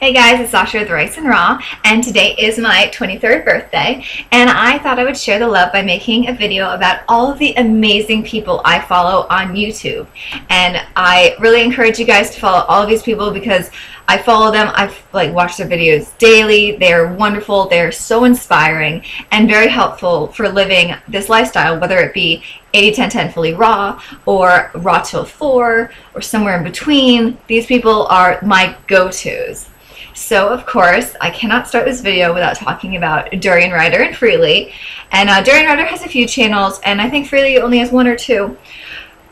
Hey guys, it's Sasha with Rice and Raw, and today is my 23rd birthday, and I thought I would share the love by making a video about all of the amazing people I follow on YouTube. And I really encourage you guys to follow all of these people because I follow them, I've like watched their videos daily, they're wonderful, they're so inspiring, and very helpful for living this lifestyle, whether it be 80-10-10 fully raw, or raw till 4, or somewhere in between. These people are my go-tos. So, of course, I cannot start this video without talking about Durianrider and Freelee. And uh, Durianrider has a few channels, and I think Freelee only has one or two.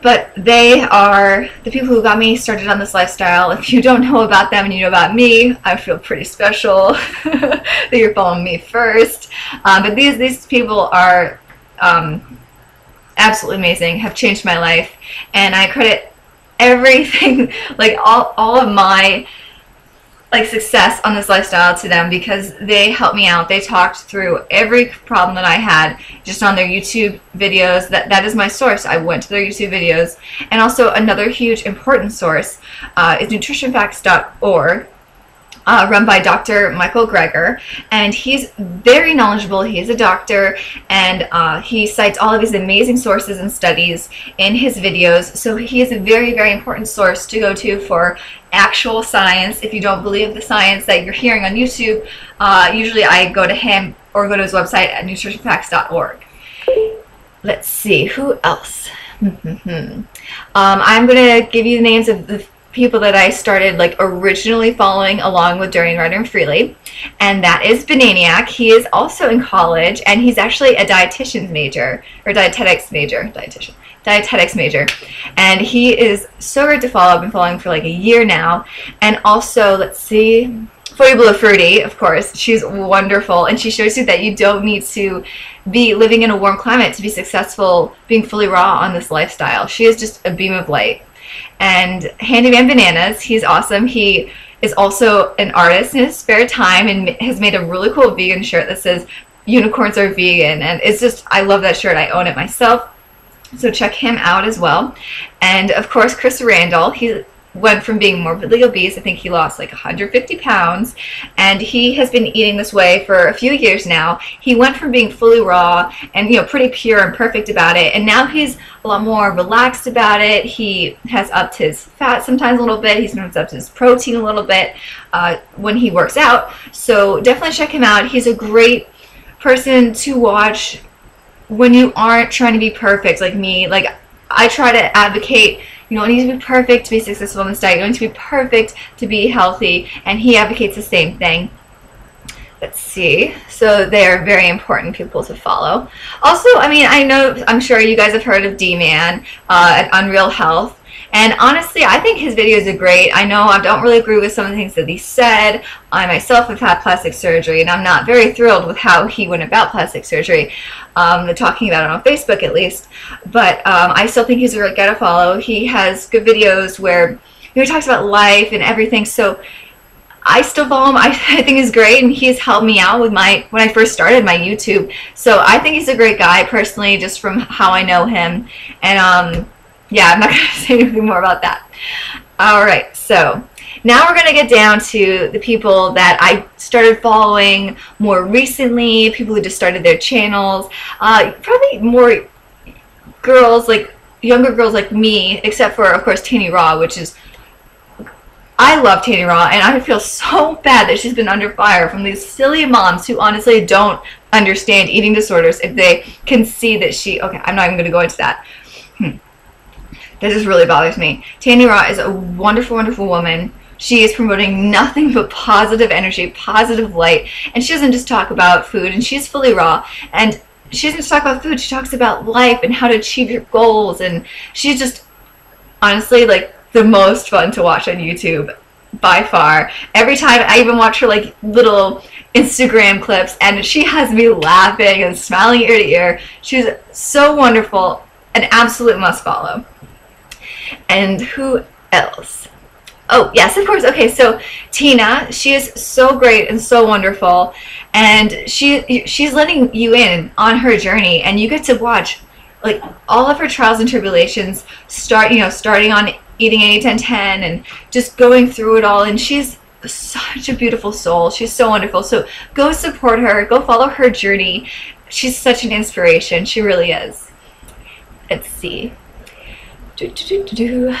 But they are the people who got me started on this lifestyle. If you don't know about them and you know about me, I feel pretty special that you're following me first. Um, but these, these people are um, absolutely amazing, have changed my life. And I credit everything, like all, all of my like success on this lifestyle to them because they helped me out. They talked through every problem that I had just on their YouTube videos. That that is my source. I went to their YouTube videos, and also another huge important source uh, is nutritionfacts.org uh, run by Dr. Michael Greger, and he's very knowledgeable. He's a doctor, and uh, he cites all of his amazing sources and studies in his videos. So he is a very, very important source to go to for actual science. If you don't believe the science that you're hearing on YouTube, uh, usually I go to him or go to his website at nutritionfacts.org. Let's see, who else? um, I'm going to give you the names of the people that I started like originally following along with Rider and Freelee, and that is Bananiac. He is also in college, and he's actually a dietitian's major or dietetics major, dietitian, dietetics major, and he is so great to follow. I've been following for like a year now, and also let's see. 40 Below Fruity, of course, she's wonderful, and she shows you that you don't need to be living in a warm climate to be successful being fully raw on this lifestyle. She is just a beam of light and Handyman Bananas. He's awesome. He is also an artist in his spare time and has made a really cool vegan shirt that says unicorns are vegan and it's just I love that shirt. I own it myself. So check him out as well. And of course Chris Randall. He went from being morbidly obese. I think he lost like 150 pounds, and he has been eating this way for a few years now. He went from being fully raw and you know pretty pure and perfect about it, and now he's a lot more relaxed about it. He has upped his fat sometimes a little bit. He's upped his protein a little bit uh, when he works out. So definitely check him out. He's a great person to watch when you aren't trying to be perfect like me. Like I try to advocate you don't need to be perfect to be successful in this diet. You don't need to be perfect to be healthy. And he advocates the same thing. Let's see. So they are very important people to follow. Also, I mean, I know, I'm sure you guys have heard of D-Man uh, at Unreal Health. And honestly, I think his videos are great. I know I don't really agree with some of the things that he said. I myself have had plastic surgery, and I'm not very thrilled with how he went about plastic surgery, um, talking about it on Facebook at least. But um, I still think he's a great guy to follow. He has good videos where he talks about life and everything. So I still follow him. I, I think he's great, and he's helped me out with my when I first started my YouTube. So I think he's a great guy personally, just from how I know him. And um, yeah, I'm not going to say anything more about that. All right, so now we're going to get down to the people that I started following more recently, people who just started their channels, uh, probably more girls, like younger girls like me, except for, of course, Tanny Raw, which is I love Tanny Raw, and I feel so bad that she's been under fire from these silly moms who honestly don't understand eating disorders if they can see that she. Okay, I'm not even going to go into that. This just really bothers me. Tanny Raw is a wonderful, wonderful woman. She is promoting nothing but positive energy, positive light, and she doesn't just talk about food, and she's fully raw. And she doesn't just talk about food, she talks about life and how to achieve your goals, and she's just honestly like the most fun to watch on YouTube by far. Every time I even watch her like little Instagram clips and she has me laughing and smiling ear to ear. She's so wonderful, an absolute must follow. And who else? Oh, yes, of course. Okay, so Tina, she is so great and so wonderful. And she she's letting you in on her journey and you get to watch like all of her trials and tribulations start, you know, starting on eating 8 10 10 and just going through it all and she's such a beautiful soul. She's so wonderful. So go support her. Go follow her journey. She's such an inspiration. She really is. Let's see. Do, do, do, do.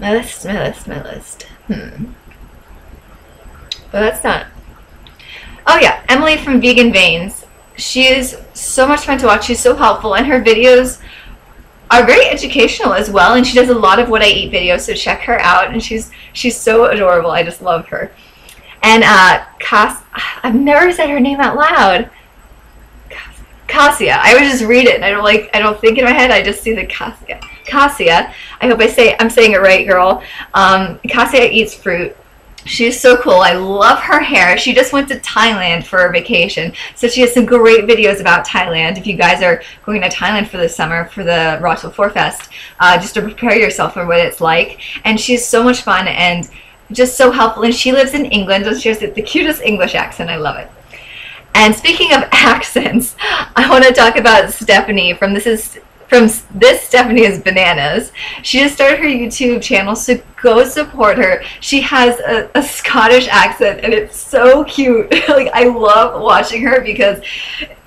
My list, my list, my list. Hmm. But that's not. Oh yeah, Emily from Vegan Veins. She is so much fun to watch. She's so helpful, and her videos are very educational as well. And she does a lot of what I eat videos, so check her out. And she's she's so adorable. I just love her. And uh, Cass, I've never said her name out loud. Cassia. I would just read it, I don't like. I don't think in my head. I just see the Cassia. Cassia. I hope I say I'm saying it right, girl. Um, Cassia eats fruit. She's so cool. I love her hair. She just went to Thailand for a vacation. So she has some great videos about Thailand. If you guys are going to Thailand for the summer for the Till 4 Fest, uh, just to prepare yourself for what it's like. And she's so much fun and just so helpful. And she lives in England and she has the cutest English accent. I love it. And speaking of accents, I want to talk about Stephanie from This Is from this Stephanie is bananas. She just started her YouTube channel, so go support her. She has a, a Scottish accent and it's so cute. like I love watching her because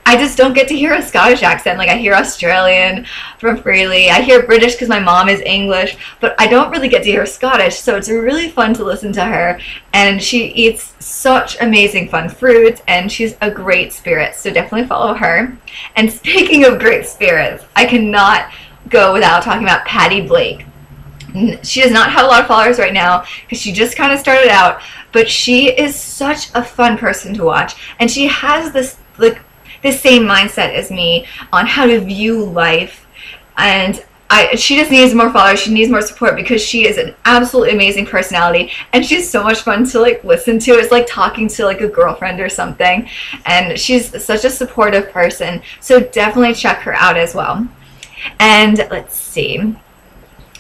I just don't get to hear a Scottish accent. Like I hear Australian from Freelee. I hear British because my mom is English, but I don't really get to hear Scottish. So it's really fun to listen to her. And she eats such amazing fun fruits and she's a great spirit. So definitely follow her. And speaking of great spirits, I cannot go without talking about Patty Blake. She does not have a lot of followers right now because she just kind of started out, but she is such a fun person to watch. And she has this like the same mindset as me on how to view life. And I, she just needs more followers. She needs more support because she is an absolutely amazing personality, and she's so much fun to like listen to. It's like talking to like a girlfriend or something, and she's such a supportive person. So definitely check her out as well. And let's see.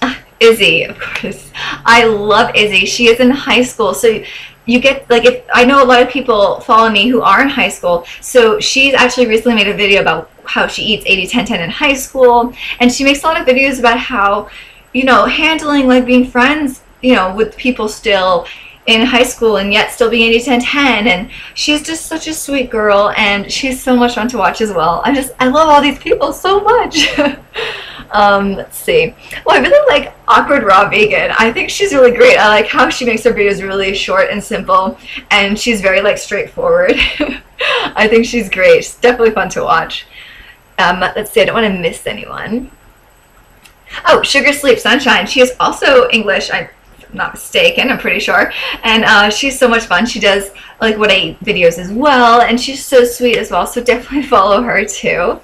Ah, Izzy, of course. I love Izzy. She is in high school, so you get like if I know a lot of people follow me who are in high school. So she's actually recently made a video about how she eats 80 10 10 in high school and she makes a lot of videos about how you know handling like being friends, you know, with people still in high school and yet still being 80 10 10 and she's just such a sweet girl and she's so much fun to watch as well. I just I love all these people so much. Um, let's see. Well, I really like Awkward Raw Vegan. I think she's really great. I like how she makes her videos really short and simple, and she's very like straightforward. I think she's great. She's definitely fun to watch. Um, let's see. I don't want to miss anyone. Oh, Sugar Sleep Sunshine. She is also English. I'm not mistaken. I'm pretty sure. And uh, she's so much fun. She does like what I eat videos as well, and she's so sweet as well. So definitely follow her too.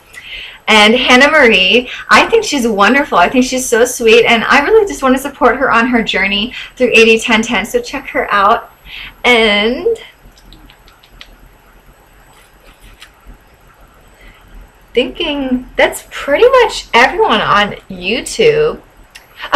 And Hannah Marie, I think she's wonderful. I think she's so sweet. And I really just want to support her on her journey through 80 10 10. So check her out. And thinking that's pretty much everyone on YouTube.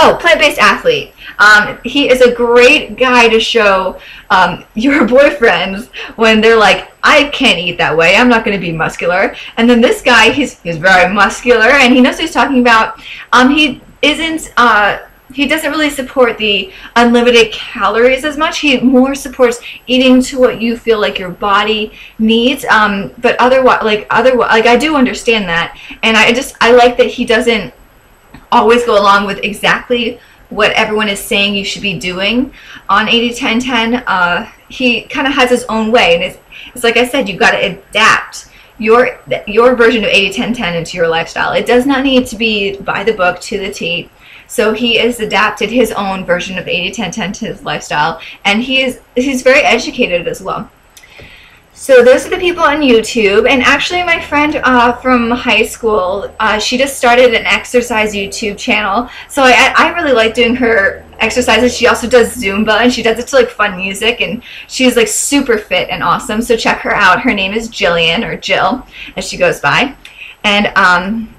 Oh, plant-based athlete. Um, he is a great guy to show um, your boyfriends when they're like, I can't eat that way. I'm not going to be muscular. And then this guy, he's he's very muscular and he knows what he's talking about. Um, he isn't. Uh, he doesn't really support the unlimited calories as much. He more supports eating to what you feel like your body needs. Um, but otherwise, like otherwise, like I do understand that, and I just I like that he doesn't always go along with exactly what everyone is saying you should be doing. On 80 10 10 uh, he kind of has his own way and it's, it's like i said you've got to adapt your your version of 80 10 10 into your lifestyle. It does not need to be by the book to the t. So he has adapted his own version of 80 10 10 to his lifestyle and he is he's very educated as well so those are the people on YouTube. And actually, my friend uh, from high school, uh, she just started an exercise YouTube channel. So I, I really like doing her exercises. She also does Zumba, and she does it to like fun music. And she's like super fit and awesome. So check her out. Her name is Jillian or Jill, as she goes by. And um,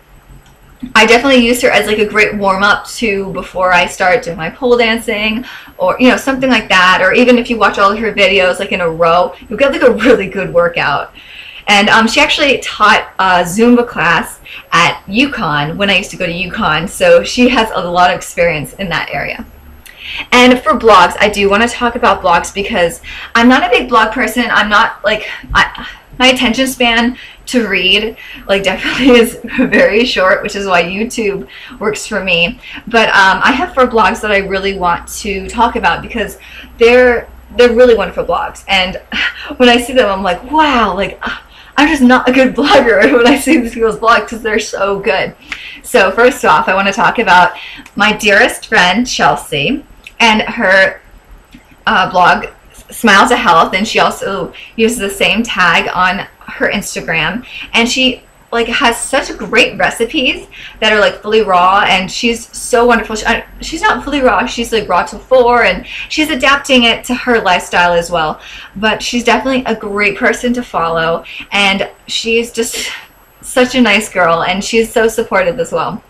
I definitely use her as like a great warm up to before I start doing my pole dancing or you know something like that. Or even if you watch all her videos like in a row you get like a really good workout. And um, she actually taught a Zumba class at UConn when I used to go to UConn so she has a lot of experience in that area And for blogs, I do want to talk about blogs because I'm not a big blog person. I'm not like I, my attention span to read like definitely is very short which is why youtube works for me. But um, i have four blogs that i really want to talk about because they're they're really wonderful blogs. And when i see them i'm like wow like i'm just not a good blogger when i see these people's blogs because they're so good. So first off i want to talk about my dearest friend chelsea and her uh, blog Smile to Health, and she also uses the same tag on her Instagram, and she like has such great recipes that are like fully raw and she's so wonderful. She, she's not fully raw she's like raw to four and she's adapting it to her lifestyle as well. But she's definitely a great person to follow and she's just such a nice girl and she's so supportive as well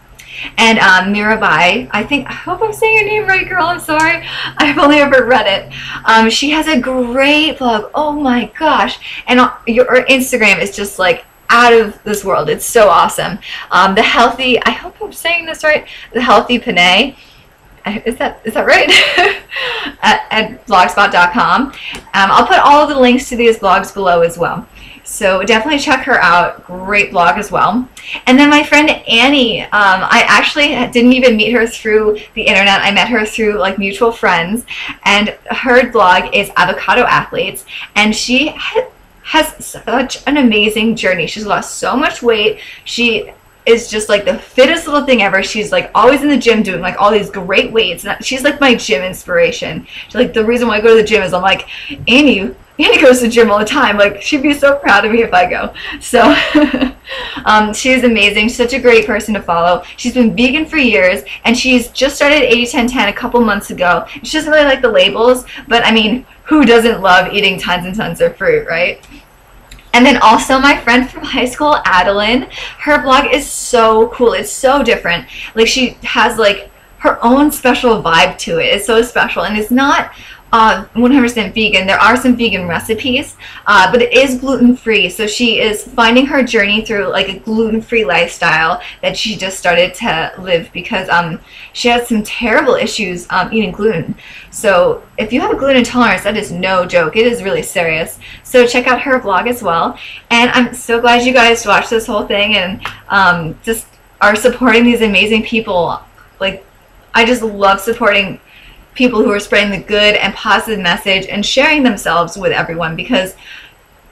and um, Mirabai, I think, I hope I'm saying your name right, girl. I'm sorry. I've only ever read it. Um, she has a great blog. Oh my gosh. And uh, your Instagram is just like out of this world. It's so awesome. Um, the healthy, I hope I'm saying this right, the healthy Panay. Is that is that right? at, at blogspot.com. Um, I'll put all of the links to these blogs below as well. So definitely check her out. Great blog as well. And then my friend Annie, um, I actually didn't even meet her through the internet. I met her through like mutual friends. And her blog is Avocado Athletes. And she ha has such an amazing journey. She's lost so much weight. She is just like the fittest little thing ever. She's like always in the gym doing like all these great weights. She's like my gym inspiration. She's like the reason why I go to the gym is I'm like, Annie, Annie goes to the gym all the time. Like she'd be so proud of me if I go. So um, she's amazing. She's such a great person to follow. She's been vegan for years and she's just started 80-10-10 a couple months ago. She doesn't really like the labels, but I mean, who doesn't love eating tons and tons of fruit, right? And then also my friend from high school, Adeline, her blog is so cool. It's so different. Like she has like her own special vibe to it. It's so special and it's not uh, 100% vegan. There are some vegan recipes, uh, but it is gluten-free. So she is finding her journey through like a gluten-free lifestyle that she just started to live because um, she had some terrible issues um, eating gluten. So if you have a gluten intolerance, that is no joke. It is really serious. So check out her blog as well. And I'm so glad you guys watched this whole thing and um, just are supporting these amazing people. Like, I just love supporting people who are spreading the good and positive message and sharing themselves with everyone because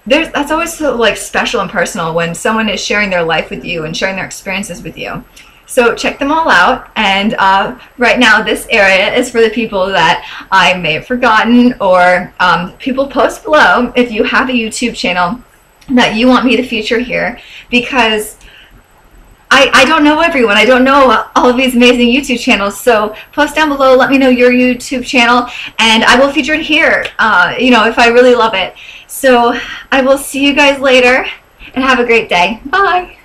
there's that's always so like special and personal when someone is sharing their life with you and sharing their experiences with you. So check them all out. And uh, right now, this area is for the people that I may have forgotten or um, people post below if you have a YouTube channel that you want me to feature here because I, I don't know everyone. I don't know all of these amazing YouTube channels. So post down below. Let me know your YouTube channel, and I will feature it here. Uh, you know, if I really love it. So I will see you guys later, and have a great day. Bye.